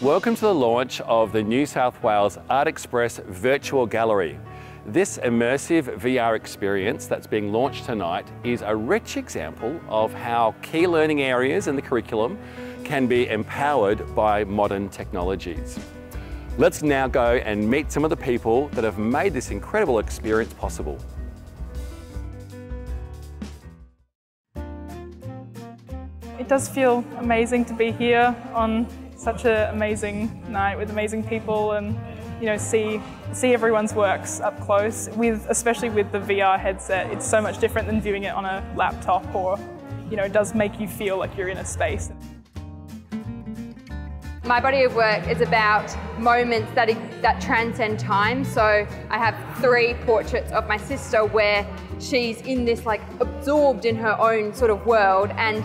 Welcome to the launch of the New South Wales Art Express Virtual Gallery. This immersive VR experience that's being launched tonight is a rich example of how key learning areas in the curriculum can be empowered by modern technologies. Let's now go and meet some of the people that have made this incredible experience possible. It does feel amazing to be here on such an amazing night with amazing people and you know see see everyone's works up close with especially with the VR headset it's so much different than viewing it on a laptop or you know it does make you feel like you're in a space my body of work is about moments that, that transcend time. So I have three portraits of my sister where she's in this like absorbed in her own sort of world and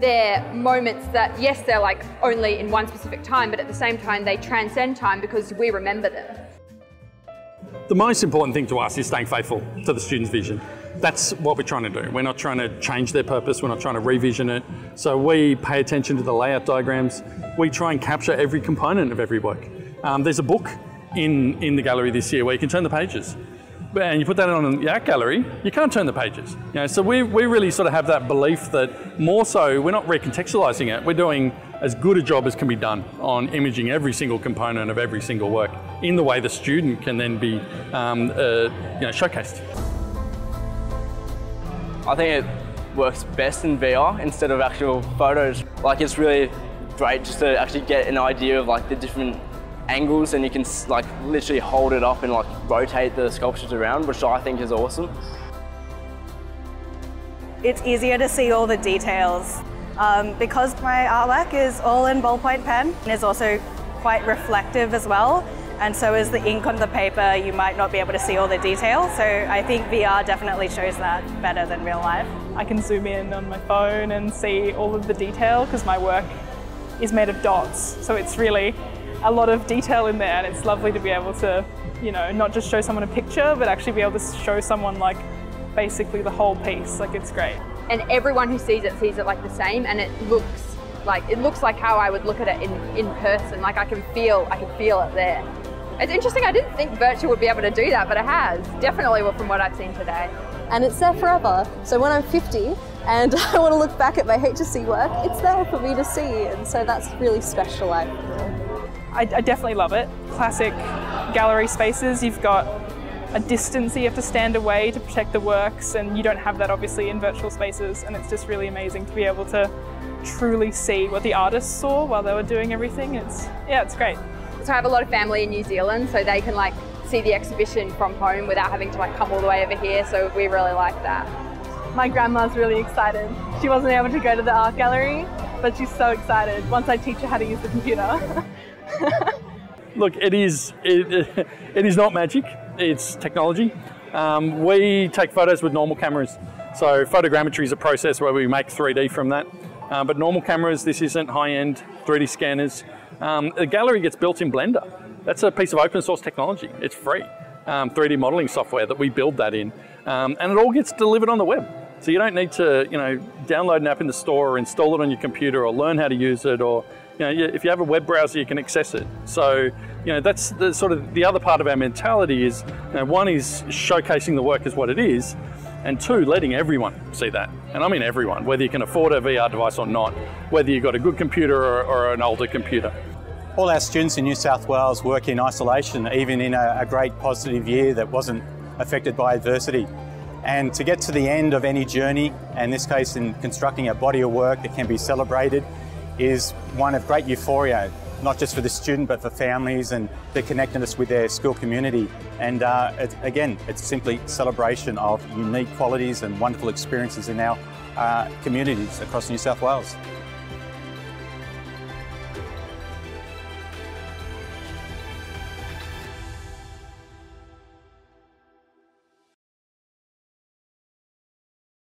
they're moments that, yes, they're like only in one specific time, but at the same time, they transcend time because we remember them. The most important thing to us is staying faithful to the student's vision. That's what we're trying to do. We're not trying to change their purpose, we're not trying to revision it. So we pay attention to the layout diagrams. We try and capture every component of every work. Um, there's a book in, in the gallery this year where you can turn the pages and you put that on the art gallery, you can't turn the pages. You know, so we, we really sort of have that belief that more so we're not recontextualizing it, we're doing as good a job as can be done on imaging every single component of every single work in the way the student can then be um, uh, you know, showcased. I think it works best in VR instead of actual photos. Like it's really great just to actually get an idea of like the different angles and you can like literally hold it up and like rotate the sculptures around, which I think is awesome. It's easier to see all the details. Um, because my artwork is all in ballpoint pen and is also quite reflective as well, and so is the ink on the paper, you might not be able to see all the detail. So I think VR definitely shows that better than real life. I can zoom in on my phone and see all of the detail because my work is made of dots. So it's really a lot of detail in there and it's lovely to be able to, you know, not just show someone a picture, but actually be able to show someone like basically the whole piece. Like it's great. And everyone who sees it sees it like the same and it looks like it looks like how I would look at it in, in person. Like I can feel I can feel it there. It's interesting, I didn't think virtual would be able to do that, but it has. Definitely from what I've seen today. And it's there forever. So when I'm 50 and I want to look back at my HSC work, it's there for me to see. And so that's really special, I feel. I, I definitely love it. Classic gallery spaces, you've got a distance you have to stand away to protect the works and you don't have that obviously in virtual spaces and it's just really amazing to be able to truly see what the artists saw while they were doing everything. It's yeah, it's great. So I have a lot of family in New Zealand so they can like see the exhibition from home without having to like come all the way over here so we really like that. My grandma's really excited. She wasn't able to go to the art gallery but she's so excited once I teach her how to use the computer. Look, it is, it, it is not magic, it's technology. Um, we take photos with normal cameras. So photogrammetry is a process where we make 3D from that. Uh, but normal cameras, this isn't high-end 3D scanners. Um, the gallery gets built in Blender. That's a piece of open source technology. It's free. Um, 3D modeling software that we build that in. Um, and it all gets delivered on the web. So you don't need to, you know, download an app in the store or install it on your computer or learn how to use it or you know, if you have a web browser, you can access it. So, you know, that's the sort of the other part of our mentality is, you know, one is showcasing the work as what it is, and two, letting everyone see that. And I mean everyone, whether you can afford a VR device or not, whether you've got a good computer or, or an older computer. All our students in New South Wales work in isolation, even in a, a great positive year that wasn't affected by adversity. And to get to the end of any journey, and in this case in constructing a body of work that can be celebrated, is one of great euphoria, not just for the student but for families and the connectedness with their school community. And uh, it, again, it's simply celebration of unique qualities and wonderful experiences in our uh, communities across New South Wales.